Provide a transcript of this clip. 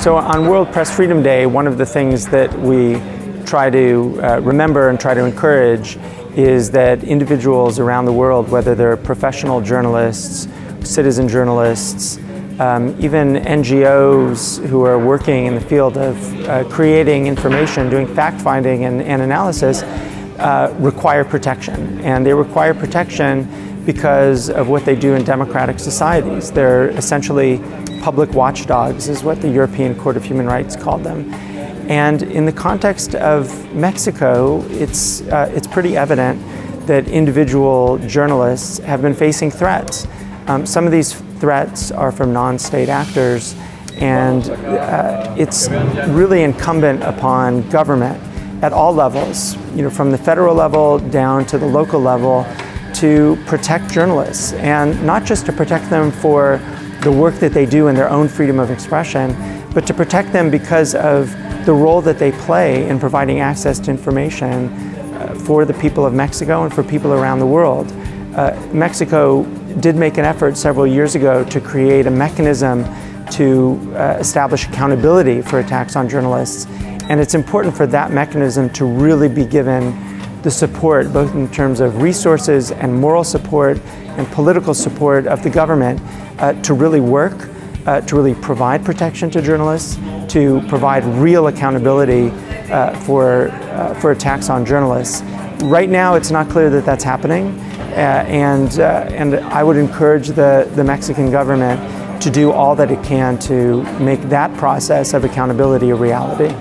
So on World Press Freedom Day, one of the things that we try to uh, remember and try to encourage is that individuals around the world, whether they're professional journalists, citizen journalists, um, even NGOs who are working in the field of uh, creating information, doing fact finding and, and analysis, uh, require protection. And they require protection because of what they do in democratic societies. They're essentially public watchdogs, is what the European Court of Human Rights called them. And in the context of Mexico, it's, uh, it's pretty evident that individual journalists have been facing threats. Um, some of these threats are from non state actors, and uh, it's really incumbent upon government at all levels, you know, from the federal level down to the local level, to protect journalists, and not just to protect them for the work that they do in their own freedom of expression, but to protect them because of the role that they play in providing access to information uh, for the people of Mexico and for people around the world. Uh, Mexico did make an effort several years ago to create a mechanism to uh, establish accountability for attacks on journalists. And it's important for that mechanism to really be given the support, both in terms of resources and moral support and political support of the government uh, to really work, uh, to really provide protection to journalists, to provide real accountability uh, for, uh, for attacks on journalists. Right now, it's not clear that that's happening, uh, and, uh, and I would encourage the, the Mexican government to do all that it can to make that process of accountability a reality.